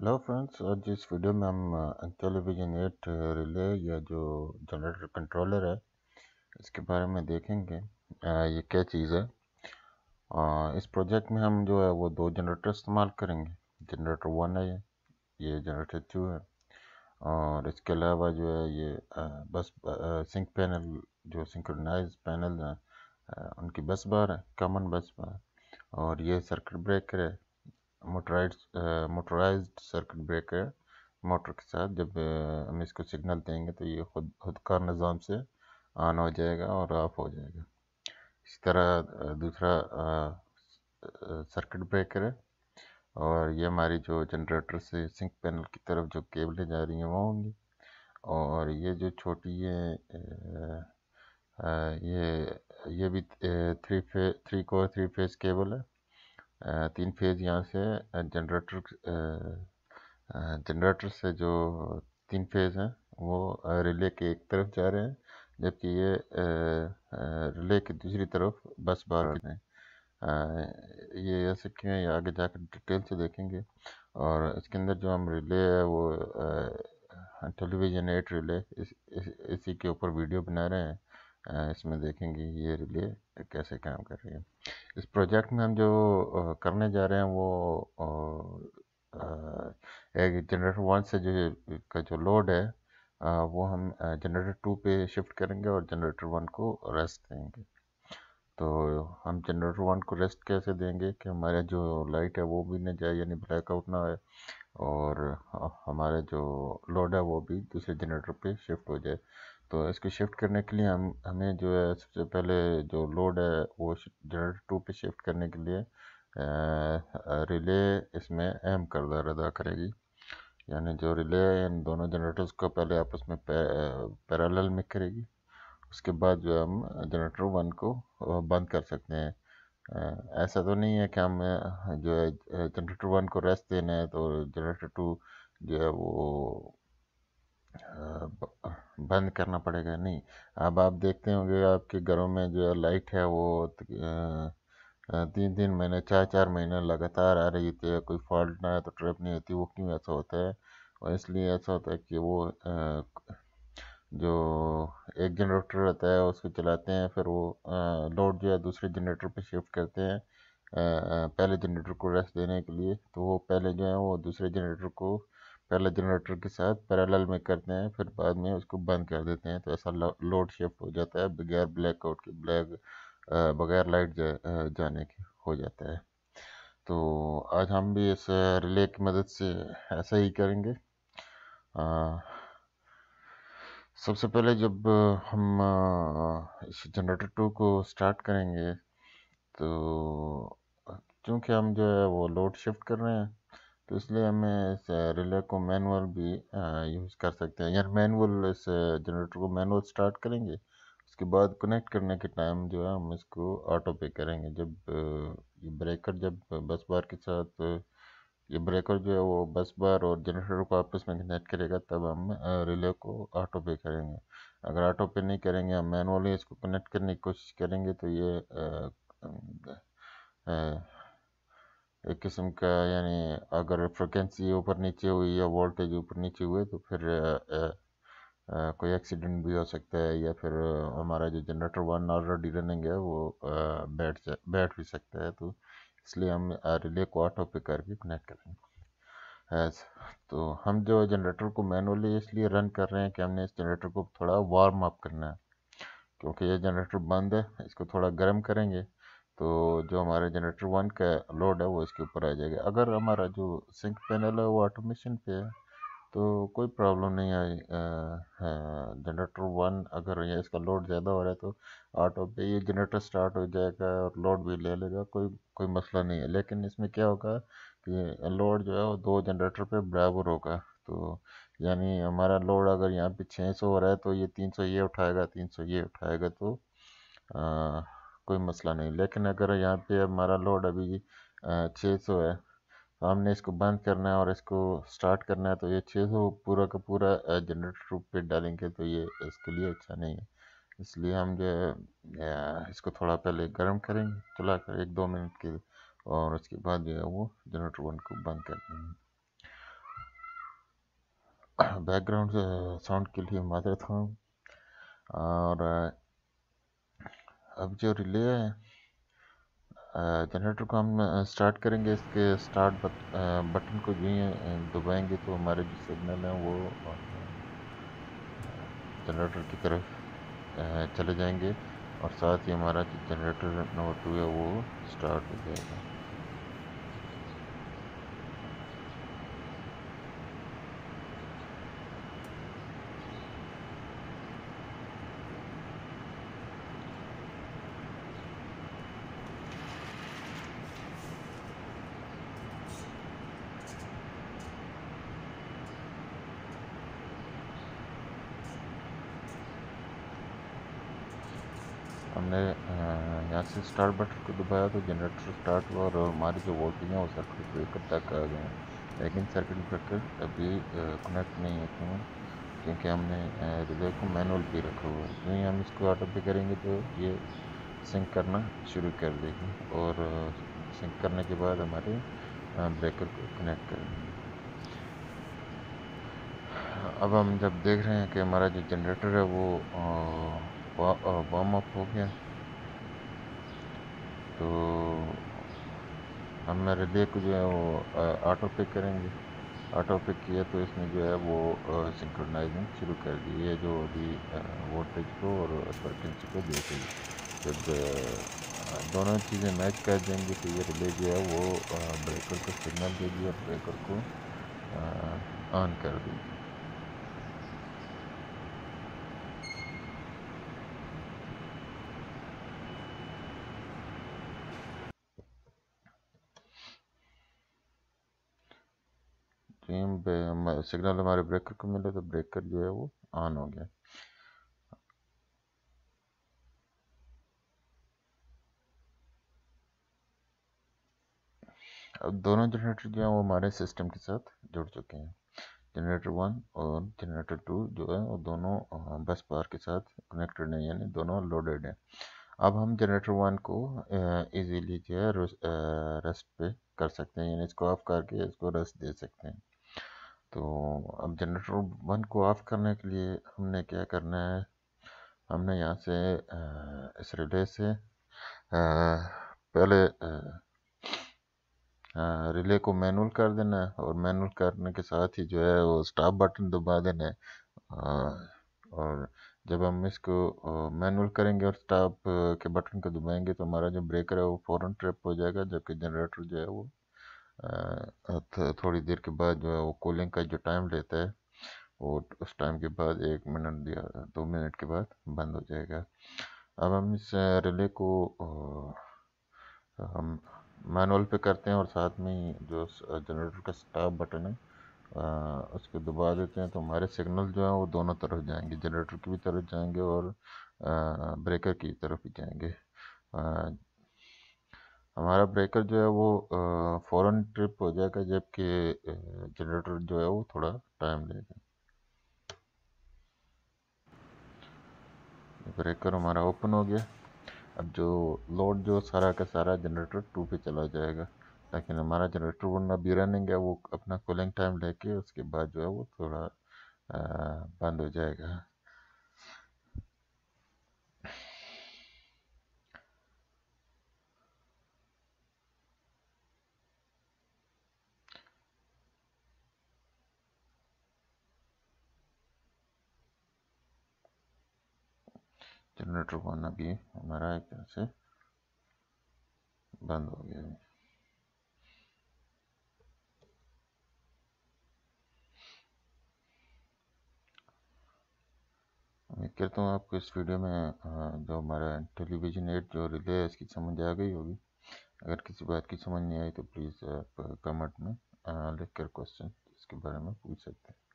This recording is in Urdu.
ہلو فرینڈس آج اس ویڈیو میں ہم ٹیلی ویژن ایٹ ریلے یا جو جنریٹر کنٹرولر ہے اس کے بارے میں دیکھیں گے یہ کیا چیز ہے اس پروجیکٹ میں ہم جو ہے وہ دو جنریٹر استعمال کریں گے جنریٹر ون ہے یہ یہ جنریٹر ٹو ہے اور اس کے علاوہ جو ہے یہ بس سنک پینل جو سنکرنائز پینل ہیں ان کی بس بار ہے کامن بس بار اور یہ سرکٹ بریکر ہے motorise motorised circuit breaker motor کے ساتھ جب uh, ہم اس کو سگنل دیں گے تو یہ خود خود کار نظام سے آن ہو جائے گا اور آف ہو جائے گا۔ اسی طرح uh, دوسرا uh, سرکٹ بریکر ہے اور یہ ہماری جو جنریٹر سے سنک پینل کی طرف جو کیبلیں جا رہی ہیں وہ ہوں گی اور یہ جو چھوٹی ہے یہ یہ بھی three phase three core three phase cable ہے۔ تین فیز یہاں سے جنریٹر جنریٹر سے جو تین فیز ہیں وہ ریلے کے ایک طرف جا رہے ہیں جبکہ یہ ریلے کی دوسری طرف بس بار ہیں۔ یہ ایسے کیوں یہ آگے جا کر ڈیٹیل سے دیکھیں گے۔ اور اس کے اندر جو ہم ریلے ہے وہ ٹیلی ویژن ایٹ ریلے اسی کے اوپر ویڈیو بنا رہے ہیں۔ اس میں دیکھیں گے یہ ریلے کیسے کام کر رہی ہے۔ اس پروجیکٹ میں ہم جو کرنے جا رہے ہیں وہ ایک جنریٹر ون سے جو کا جو لوڈ ہے وہ ہم جنریٹر ٹو پہ شفٹ کریں گے اور جنریٹر ون کو ریسٹ دیں گے۔ تو ہم جنریٹر ون کو ریسٹ کیسے دیں گے کہ ہمارا جو لائٹ ہے وہ بھی نہ جائے یعنی بلیک آؤٹ نہ ہوئے اور ہمارا جو لوڈ ہے وہ بھی دوسرے جنریٹر پہ شفٹ ہو جائے۔ تو اس کو شفٹ کرنے کے لیے ہم، ہمیں جو ہے، سب سے پہلے جو لوڈ ہے، وہ جنریٹر ٹو پہ شفٹ کرنے کے لیے ریلے اس میں اہم کردار ادا کرے گی۔ یعنی جو ریلے ان دونوں جنریٹرز کو پہلے آپس میں پیرالل میں کرے گی۔ اس کے بعد جو ہم جنریٹر ون کو بند کر سکتے ہیں۔ ایسا تو نہیں ہے کہ ہم جو ہے جنریٹر ون کو ریسٹ دینا ہے تو جنریٹر ٹو جو ہے، وہ بند کرنا پڑے گا۔ نہیں، اب آپ دیکھتے ہوں گے، آپ کے گھروں میں جو لائٹ ہے، وہ تین تین مہینے چار چار مہینے لگاتار آ رہی تھی۔ کوئی فالٹ نہ ہے تو ٹرپ نہیں ہوتی، وہ کیوں ایسا ہوتا ہے؟ اور اس لیے ایسا ہوتا ہے کہ وہ جو ایک جنریٹر رہتا ہے، اس کو چلاتے ہیں، پھر وہ لوڈ جو ہے، دوسرے جنریٹر پہ شفٹ کرتے ہیں پہلے جنریٹر کو ریسٹ دینے کے لیے۔ تو وہ پہلے جو ہے، وہ دوسرے جنریٹر کو پہلے جنریٹر کے ساتھ پیرالل میں کرتے ہیں پھر بعد میں اس کو بند کر دیتے ہیں تو ایسا لوڈ شفٹ ہو جاتا ہے بغیر بلیک آؤٹ کے بلیک بغیر لائٹ جا, جانے کے ہو جاتا ہے۔ تو آج ہم بھی اس ریلے کی مدد سے ایسا ہی کریں گے۔ سب سے پہلے جب ہم اس جنریٹر ٹو کو سٹارٹ کریں گے تو چونکہ ہم جو ہے وہ لوڈ شفٹ کر رہے ہیں تو اس لیے ہمیں اس ریلے کو مینول بھی یوز کر سکتے ہیں۔ یعنی مینول اس جنریٹر کو مینول سٹارٹ کریں گے، اس کے بعد کنیکٹ کرنے کے ٹائم جو ہے ہم اس کو آٹو پے کریں گے۔ جب یہ بریکر جب بس بار کے ساتھ یہ بریکر جو ہے وہ بس بار اور جنریٹر کو آپس میں کنیکٹ کرے گا، تب ہم ریلے کو آٹو پے کریں گے۔ اگر آٹو پے نہیں کریں گے، ہم مینولی اس کو کنیکٹ کرنے کی کوشش کریں گے، تو یہ ایک قسم کا یعنی اگر فریکوینسی اوپر نیچے ہوئی یا وولٹیج اوپر نیچے ہوئے تو پھر کوئی ایکسیڈنٹ بھی ہو سکتا ہے یا پھر ہمارا جو جنریٹر ون آلریڈی رننگ ہے وہ بیٹھ بیٹھ بھی سکتا ہے تو اس لیے ہم ریلے کو آٹو پہ کر کے کنیکٹ کریں گے تو ہم جو جنریٹر کو مینولی اس لیے رن کر رہے ہیں کہ ہم نے اس جنریٹر کو تھوڑا وارم اپ کرنا ہے۔ کیونکہ یہ جنریٹر بند ہے، اس کو تھوڑا گرم کریں گے تو جو ہمارے جنریٹر ون کا لوڈ ہے وہ اس کے اوپر آ جائے گا۔ اگر ہمارا جو سنک پینل ہے وہ آٹومیشن پہ ہے، تو کوئی پرابلم نہیں آئی جنریٹر ون اگر یا اس کا لوڈ زیادہ ہو رہا ہے تو آٹو پہ یہ جنریٹر سٹارٹ ہو جائے گا اور لوڈ بھی لے لے گا، کوئی کوئی مسئلہ نہیں ہے۔ لیکن اس میں کیا ہوگا کہ لوڈ جو ہے وہ دو جنریٹر پہ برابر ہوگا۔ تو یعنی ہمارا لوڈ اگر یہاں پہ چھ سو ہو رہا ہے تو یہ تین سو یہ اٹھائے گا، تین سو یہ اٹھائے گا تو کوئی مسئلہ نہیں۔ لیکن اگر یہاں پہ ہمارا لوڈ ابھی چھ سو ہے، تو ہم نے اس کو بند کرنا ہے اور اس کو سٹارٹ کرنا ہے، تو یہ چھ سو پورا کا پورا جنریٹر روپ پہ ڈالیں گے، تو یہ اس کے لیے اچھا نہیں ہے۔ اس لیے ہم جو ہے اس کو تھوڑا پہلے گرم کریں گے، چلا کر ایک دو منٹ کے اور اس کے بعد جو ہے وہ جنریٹر ون کو بند کر دیں گے۔ بیک گراؤنڈ ساؤنڈ کے لیے معذرت ہوں اور اب جو ریلے ہے جنریٹر کو ہم سٹارٹ کریں گے، اس کے سٹارٹ بٹن کو جو ہی دبائیں گے تو ہمارے جو سگنل ہیں وہ جنریٹر کی طرف چلے جائیں گے اور ساتھ ہی ہمارا جو جنریٹر نمبر ٹو ہے وہ سٹارٹ ہو جائے گا۔ ہم نے یہاں سے اسٹارٹ بٹن کو دبایا تو جنریٹر اسٹارٹ ہوا اور ہماری جو وولٹیج ہیں وہ سرکٹ بریکر تک آ گئے ہیں۔ لیکن سرکٹ بریکر ابھی کنیکٹ نہیں ہے کیوں کیونکہ ہم نے ریلے کو مینول پہ رکھا ہوا ہے۔ جو ہی ہم اس کو آٹو پہ کریں گے تو یہ سنک کرنا شروع کر دے گی اور سنک کرنے کے بعد ہمارے بریکر کو کنیکٹ کریں گے۔ اب ہم جب دیکھ رہے ہیں کہ ہمارا جو جنریٹر ہے وہ وارم اپ ہو گیا تو ہم ریلے کو جو ہے وہ آٹو پک کریں گے آٹو پک کیا تو اس نے جو ہے وہ سنکرونائزنگ شروع کر دی ہے جو ابھی وولٹیج کو اور فرکنسی کو دیکھے گی جب دونوں چیزیں میچ کر دیں گی تو یہ ریلے جو ہے وہ بریکر کو سگنل دے گی اور بریکر کو آن کر دے گی سگنل ہمارے بریکر کو ملے تو بریکر جو ہے وہ آن ہو گیا۔ اب دونوں جنریٹر جو ہیں وہ ہمارے سسٹم کے ساتھ جڑ چکے ہیں۔ جنریٹر ون اور جنریٹر ٹو جو ہے وہ دونوں بس پار کے ساتھ کنیکٹڈ نہیں یعنی دونوں لوڈیڈ ہیں۔ اب ہم جنریٹر ون کو ایزیلی جو ہے ریسٹ پہ کر سکتے ہیں یعنی اس کو آف کر کے اس کو ریسٹ دے سکتے ہیں۔ تو اب جنریٹر ون کو آف کرنے کے لیے ہم نے کیا کرنا ہے؟ ہم نے یہاں سے اس ریلے سے پہلے ریلے کو مینول کر دینا ہے اور مینول کرنے کے ساتھ ہی جو ہے وہ سٹاپ بٹن دبا دینا ہے۔ اور جب ہم اس کو مینول کریں گے اور سٹاپ کے بٹن کو دبائیں گے تو ہمارا جو بریکر ہے وہ فوراً ٹرپ ہو جائے گا، جبکہ جنریٹر جو ہے وہ تھوڑی دیر کے بعد جو ہے وہ کولنگ کا جو ٹائم لیتا ہے، وہ اس ٹائم کے بعد ایک منٹ یا دو منٹ کے بعد بند ہو جائے گا۔ اب ہم اس ریلے کو ہم مینول پہ کرتے ہیں اور ساتھ میں ہی جو جنریٹر کا سٹاپ بٹن ہے اس کو دبا دیتے ہیں تو ہمارے سگنل جو ہیں وہ دونوں طرف جائیں گے، جنریٹر کی بھی طرف جائیں گے اور بریکر کی طرف بھی جائیں گے۔ ہمارا بریکر جو ہے وہ فوراً ٹرپ ہو جائے گا جبکہ جنریٹر جو ہے وہ تھوڑا ٹائم لے گا۔ بریکر ہمارا اوپن ہو گیا۔ اب جو لوڈ جو سارا کا سارا جنریٹر ٹو پہ چلا جائے گا۔ لیکن ہمارا جنریٹر ون ابھی رننگ ہے، وہ اپنا کولنگ ٹائم لے کے اس کے بعد جو ہے وہ تھوڑا بند ہو جائے گا۔ جنریٹر ون ابھی ہمارا ایک طرح سے؟ بند ہو گیا۔ ہے امید کرتا ہوں آپ کو اس ویڈیو میں جو ہمارا ٹیلی ویژن ایٹ جو ریلے ہے، اس کی سمجھ آ گئی ہوگی۔ اگر کسی بات کی سمجھ نہیں آئی تو پلیز آپ کمنٹ میں لکھ کر کوشچن اس کے بارے میں پوچھ سکتے ہیں۔